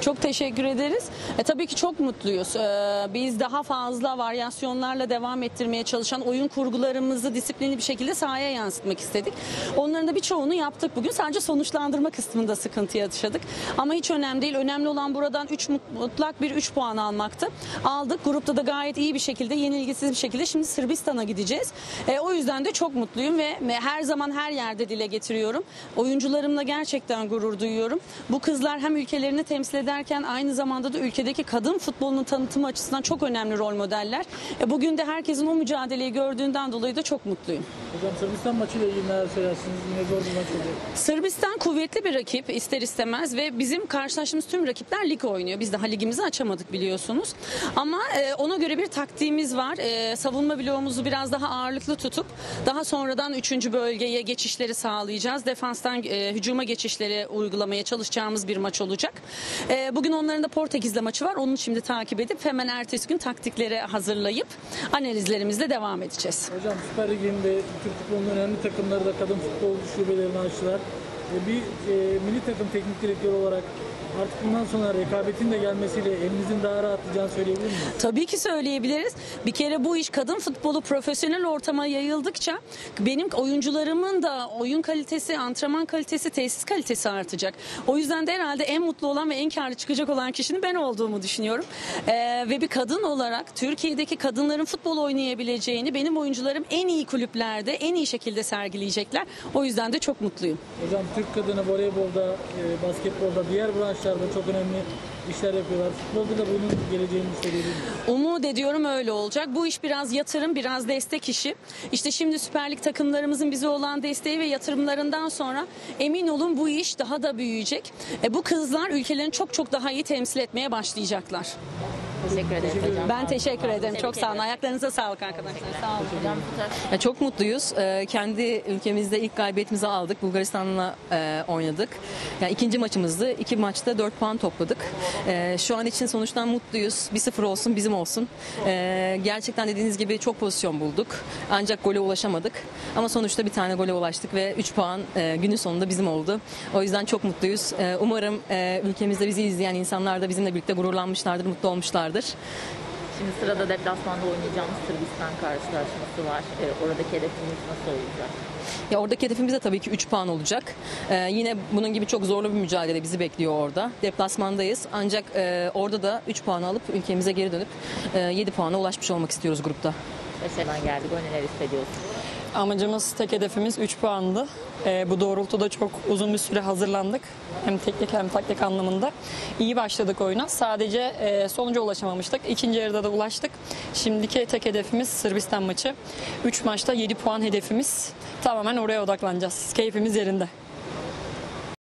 Çok teşekkür ederiz. E, tabii ki çok mutluyuz. Ee, biz daha fazla varyasyonlarla devam ettirmeye çalışan oyun kurgularımızı disiplinli bir şekilde sahaya yansıtmak istedik. Onların da birçoğunu yaptık bugün. Sadece sonuçlandırma kısmında sıkıntı yaşadık. Ama hiç önemli değil. Önemli olan buradan 3 mutlak bir 3 puan almaktı. Aldık. Grupta da gayet iyi bir şekilde, yenilgisiz bir şekilde şimdi Sırbistan'a gideceğiz. E, o yüzden de çok mutluyum ve, her zaman her yerde dile getiriyorum. Oyuncularımla gerçekten gurur duyuyorum. Bu kızlar hem ülkelerini temsil ederken aynı zamanda da ülkedeki kadın futbolunun tanıtımı açısından çok önemli rol modeller. E, bugün de herkesin o mücadeleyi gördüğünden dolayı da çok mutluyum. Hocam Sırbistan maçıyla ilgili neler söylersiniz? Yine zor bir maç olacak. Sırbistan kuvvetli bir rakip ister istemez ve bizim karşılaştığımız tüm rakipler lig oynuyor. Biz daha ligimizi açamadık biliyorsunuz. Ama e, ona göre bir taktiğimiz var. E, savunma bloğumuzu biraz daha ağırlıklı tutup daha sonradan 3. bölgeye geçişleri sağlayacağız. Defanstan e, hücuma geçişleri uygulamaya çalışacağımız bir maç olacak. E, bugün onların da Portekiz'le maçı var. Onu şimdi takip edip hemen ertesi gün taktikleri hazırlayıp analizlerimizle devam edeceğiz. Hocam Süper Lig'in ve Türk futbolunun önemli takımları da kadın futbol şubelerini açtılar. E, bir e, milli takım teknik direktörü olarak artık bundan sonra rekabetin de gelmesiyle elinizin daha rahatlayacağını söyleyebilir miyiz? Tabii ki söyleyebiliriz. Bir kere bu iş kadın futbolu profesyonel ortama yayıldıkça benim oyuncularımın da oyun kalitesi, antrenman kalitesi, tesis kalitesi artacak. O yüzden de herhalde en mutlu olan ve en karlı çıkacak olan kişinin ben olduğumu düşünüyorum. Ee, ve bir kadın olarak Türkiye'deki kadınların futbol oynayabileceğini benim oyuncularım en iyi kulüplerde en iyi şekilde sergileyecekler. O yüzden de çok mutluyum. Hocam Türk kadını voleybolda, e, basketbolda, diğer branşlarda çok önemli işler yapıyorlar. Futbolda da bunun geleceğini söyleyebilir? Umut ediyorum öyle olacak. Bu iş biraz yatırım, biraz destek işi. İşte şimdi Süper Lig takımlarımızın bize olan desteği ve yatırımlarından sonra emin olun bu iş daha da büyüyecek. E, bu kızlar ülkelerini çok çok daha iyi temsil etmeye başlayacaklar. Teşekkür ederiz hocam. Ben teşekkür ederim. Çok sağ olun. ederim. Ayaklarınıza sağlık arkadaşlar. Sağ olun. Hocam. Ya Çok mutluyuz. Ee, Kendi ülkemizde ilk galibiyetimizi aldık. Bulgaristan'la e, oynadık. Yani ikinci maçımızdı. İki maçta 4 puan topladık. Ee, Şu an için sonuçtan mutluyuz. 1-0 olsun bizim olsun. Ee, Gerçekten dediğiniz gibi çok pozisyon bulduk. Ancak gole ulaşamadık. Ama sonuçta bir tane gole ulaştık ve 3 puan e, günün sonunda bizim oldu. O yüzden çok mutluyuz. Umarım e, ülkemizde bizi izleyen insanlar da bizimle birlikte gururlanmışlardır, mutlu olmuşlardır. Şimdi sırada deplasmanda oynayacağımız Sırbistan karşılaşması var. Ee, oradaki hedefimiz nasıl olacak? Ya oradaki hedefimiz de tabii ki 3 puan olacak. Ee, yine bunun gibi çok zorlu bir mücadele bizi bekliyor orada. Deplasmandayız. Ancak e, orada da 3 puan alıp ülkemize geri dönüp e, 7 puana ulaşmış olmak istiyoruz grupta. Başarıdan geldik. O neler hissediyorsun? Amacımız tek hedefimiz 3 puandı. Ee, bu doğrultuda çok uzun bir süre hazırlandık. Hem teknik hem taktik anlamında. İyi başladık oyuna. Sadece e, sonuca ulaşamamıştık. İkinci yarıda da ulaştık. Şimdiki tek hedefimiz Sırbistan maçı. 3 maçta 7 puan hedefimiz. Tamamen oraya odaklanacağız. Keyfimiz yerinde.